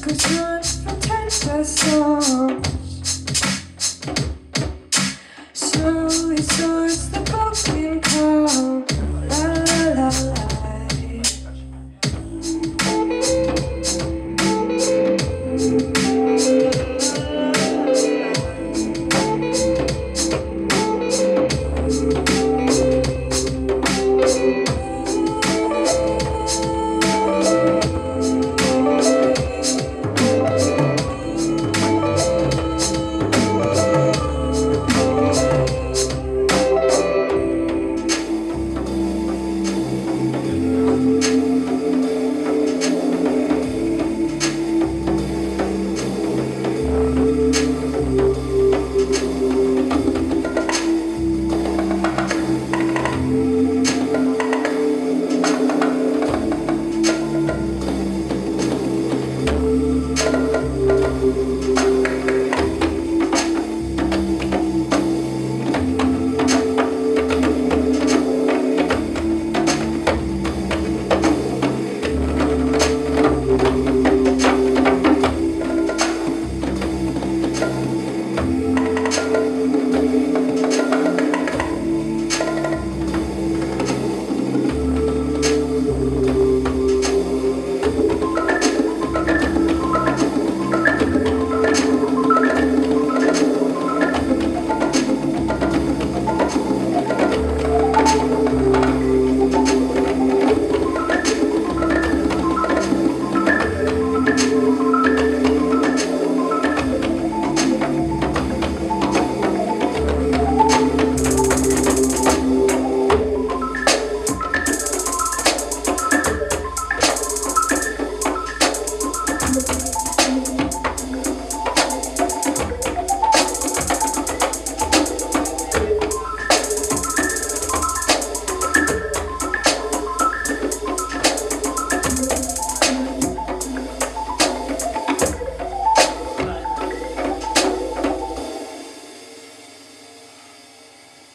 Cause you're from Texas, so So it's yours.